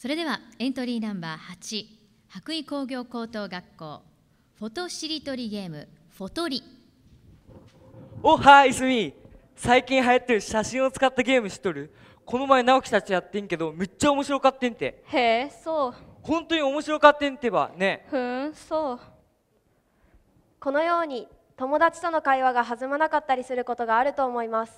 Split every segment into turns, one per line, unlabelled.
それではエントリーナンバー8白衣工業高等学校フォトしりとりゲームフォトリ。
おはいすみ最近流行ってる写真を使ったゲーム知っとる？この前直樹たちやってんけどめっちゃ面白かってんて。
へえそう。
本当に面白かってんてばね。
ふーんそう。
このように友達との会話が弾まなかったりすることがあると思います。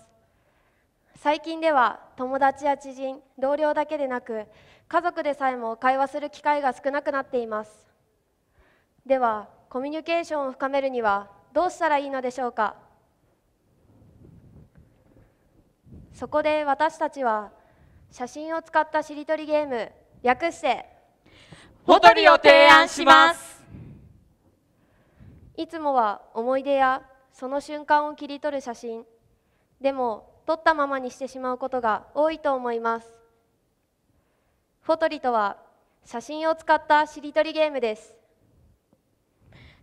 最近では友達や知人同僚だけでなく家族でさえも会話する機会が少なくなっています。ではコミュニケーションを深めるにはどうしたらいいのでしょうか？そこで私たちは写真を使ったしりとりゲーム略して
フォトリを提案します。
いつもは思い出やその瞬間を切り取る写真。でも撮ったままにしてしまうことが多いと思いますフォトリとは写真を使ったしりとりゲームです。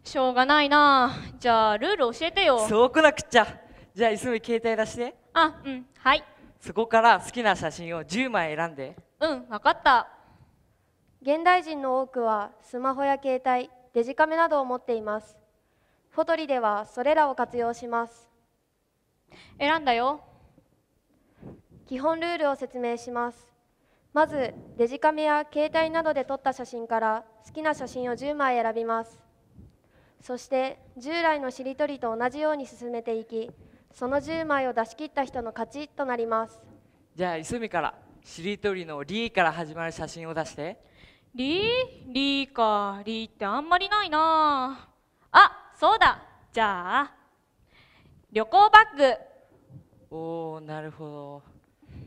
しょうがないな。じゃあルール教えてよ。
そうこなくっちゃ。じゃあいすみ携帯出して。
あうん。はい。
そこから好きな写真を10枚選んで。
うんわかった。
現代人の多くはスマホや携帯デジカメなどを持っています。フォトリではそれらを活用します。
選んだよ。
基本ルールを説明しますまずデジカメや携帯などで撮った写真から好きな写真を10枚選びます。そして従来のしりとりと同じように進めていきその10枚を出し切った人の勝ちとなります。
じゃあいすみからしりとりの「リ」から始まる写真を出して。
リーリーかリーってあんまりないな。あそうだ。じゃあ旅行バッグ。
おおなるほど。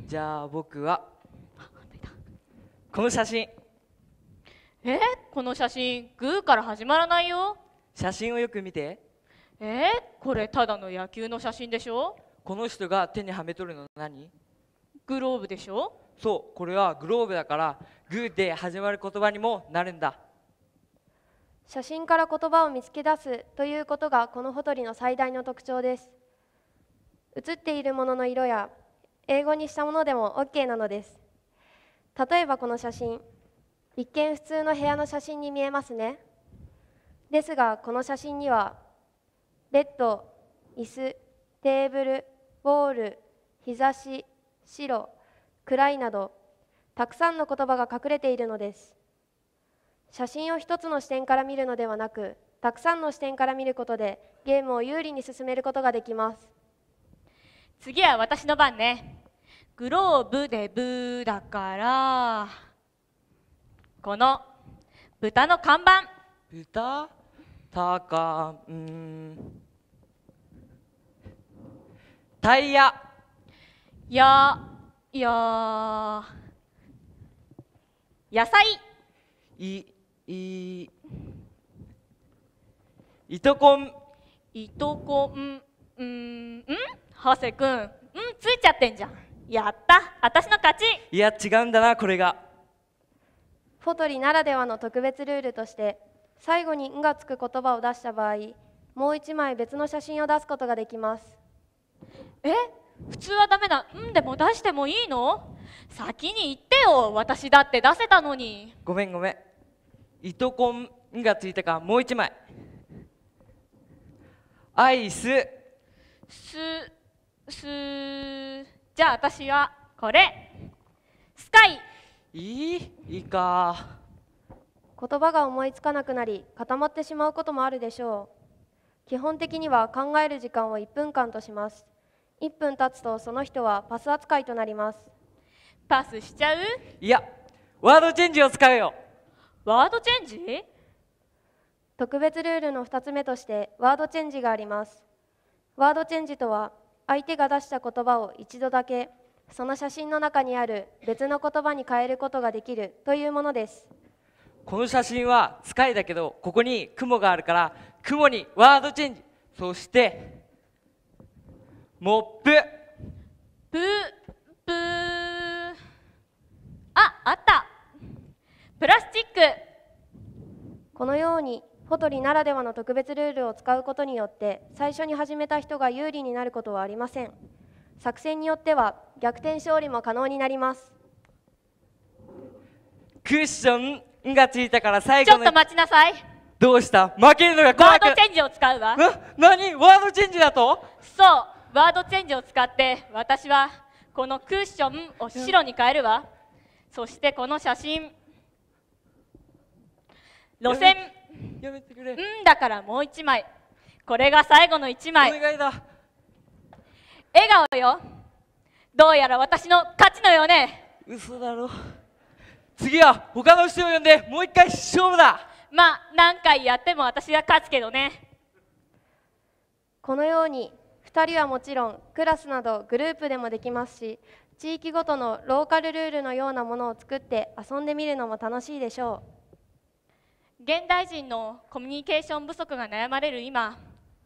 じゃあ僕はこの写真。
え？この写真グーから始まらないよ。
写真をよく見て。
え？これただの野球の写真でしょ？
この人が手にはめとるの何？
グローブでしょ？
そうこれはグローブだからグーで始まる言葉にもなるんだ。
写真から言葉を見つけ出すということがこのフォトリの最大の特徴です。写っているものの色や英語にしたものでも OK なのです例えばこの写真。一見普通の部屋の写真に見えますね。ですがこの写真にはベッド椅子テーブルウォール日差し白暗いなどたくさんの言葉が隠れているのです。写真を一つの視点から見るのではなくたくさんの視点から見ることでゲームを有利に進めることができます。
次は私の番ね。グローブでブーだから。この豚の看板。
豚たかうん。タイヤ。
やや。野菜。
いいいとこん。
いとこん。うんん。ハセくん。うんついちゃってんじゃんやった。私の勝ち。
いや違うんだなこれが。
フォトリならではの特別ルールとして最後に「ん」がつく言葉を出した場合もう一枚別の写真を出すことができます。
え？普通はダメだんでも出してもいいの？先に言ってよ。私だって出せたのに。
ごめんごめん。いとこんがついたか。らもう一枚。アイス。
すすじゃあ私はこれ。スカイ。
いいいいか。
言葉が思いつかなくなり固まってしまうこともあるでしょう。基本的には考える時間を1分間とします。1分経つとその人はパス扱いとなります。
パスしちゃう？
いやワードチェンジを使うよ。
ワードチェンジ？
特別ルールの2つ目としてワードチェンジがあります。ワードチェンジとは相手が出した言葉を一度だけその写真の中にある別の言葉に変えることができるというものです。
この写真はスカイだけどここに雲があるから雲にワードチェンジ。そしてモップ。
ププああったプラスチック
このようにフォトリならではの特別ルールを使うことによって最初に始めた人が有利になることはありません。作戦によっては逆転勝利も可能になります。
クッションがついたから最後の
ちょっと待ちなさい。
どうした？負けるのが
ワ
怖く
ードチェンジを使うわ。
な何？ワードチェンジだと？
そう。ワードチェンジを使って私はこのクッションを白に変えるわ。そしてこの写真。路線
やめてくれ、
うんだからもう一枚。これが最後の一枚。
お願いだ。
笑顔よ。どうやら私の勝ちのようね。
嘘だろ。次は他の人を呼んでもう一回勝負だ。
まあ何回やっても私が勝つけどね。
このように2人はもちろんクラスなどグループでもできますし地域ごとのローカルルールのようなものを作って遊んでみるのも楽しいでしょ
現代人のコミュニケーション不足が悩まれる今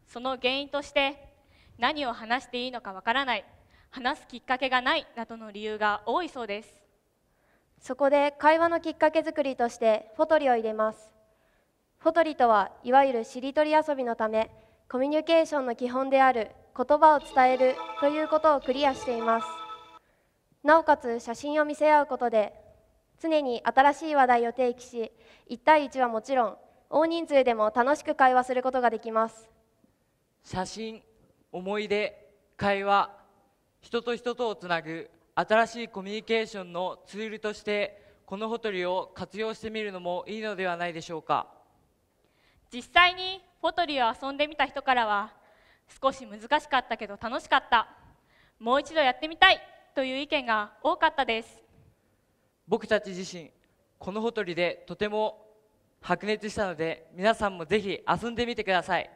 その原因として何を話していいのかわからない話すきっかけがないなどの理由が多いそうです。
そこで会話のきっかけ作りとしてフォトリを入れます。フォトリとはいわゆるしりとり遊びのためコミュニケーションの基本である言葉を伝えるということをクリアしています。なおかつ写真を見せ合うことで常に新しい話題を提起し1対1はもちろん大人数でも楽しく会話することができます。
写真思い出会話人と人とをつなぐ新しいコミュニケーションのツールとしてこのホトリを活用してみるのもいいのではないでしょうか。
実際にフォトリを遊んでみた人からは少し難しかったけど楽しかった。もう一度やってみたいという意見が多かったです
僕たち自身このホトリでとても白熱したので皆さんもぜひ遊んでみてください。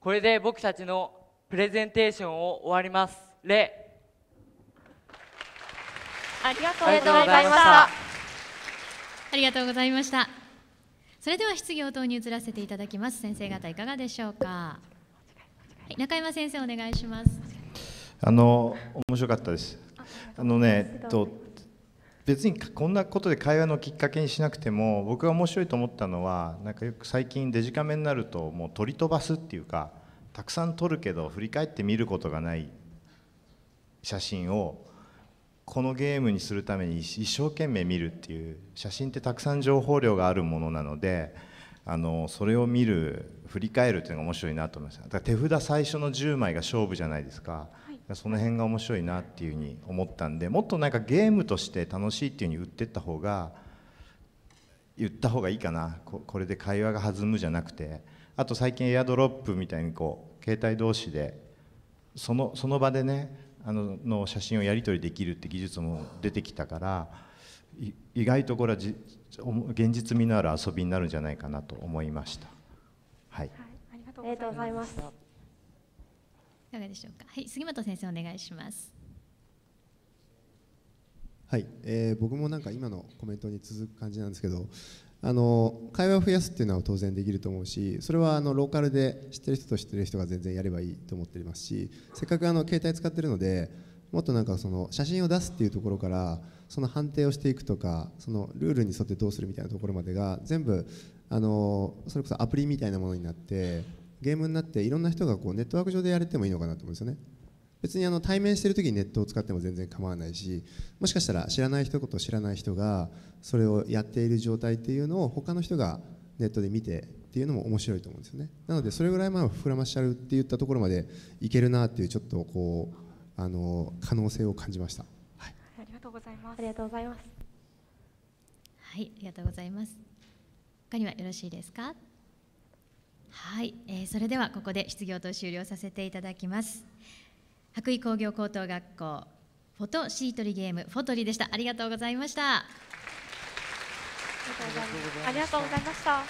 これで僕たちのプレゼンテーションを終わります。礼
ありがとう
ございまし
た。た
ありがとうございました。それでは質疑応答に移らせていただきます。先生方いかがでしょうか、はい、中山先生お願いします。
あの面白かったです。あのね、と別にこんなことで会話のきっかけにしなくても僕が面白いと思ったのはなんかよく最近デジカメになるともう取り飛ばすっていうかたくさん撮るけど振り返って見ることがない写真をこのゲームにするために一生懸命見るっていう写真ってたくさん情報量があるものなのであのそれを見る振り返るっていうのが面白いなと思いました。だから手札最初の10枚が勝負じゃないですか、その辺が面白いなっていうふうに思ったんでもっとなんかゲームとして楽しいっていうふうに売ってった方が言った方がいいかな。ここれで会話が弾むじゃなくて。あと最近エアドロップみたいにこう携帯同士でそのその場でねあのの写真をやり取りできるって技術も出てきたからい意外とこれはじ現実味のある遊びになるんじゃないかなと思いました。はい。
ありがと
ありがとうございます
いかがでしょうか？はい杉本先生お願いします。
はい、えー僕もなんか今のコメントに続く感じなんですけどあの会話を増やすっていうのは当然できると思うしそれはあのローカルで知ってる人と知ってる人が全然やればいいと思っていますしせっかくあの携帯使ってるのでもっとなんかその写真を出すっていうところからその判定をしていくとかそのルールに沿ってどうするみたいなところまでが全部あのそれこそアプリみたいなものになってゲームになっていろんな人がこうネットワーク上でやれてもいいのかなと思うんですよね。別にあの対面してる時にネットを使っても全然構わないしもしかしたら知らない人と知らない人がそれをやっている状態っていうのを他の人がネットで見てっていうのも面白いと思うんですよね。なのでそれぐらいまあ膨らましちゃうって言ったところまでいけるなっていうちょっとこうあの可能性を感じました、はい、
ありがとうございます。
ありがとうございます。
はいありがとうございます。他にはよろしいですか？はい、えーそれではここで質疑応答終了させていただきます。白衣工業高等学校フォトシートリゲームフォトリでした。ありがとうございました。
ありがとうございました。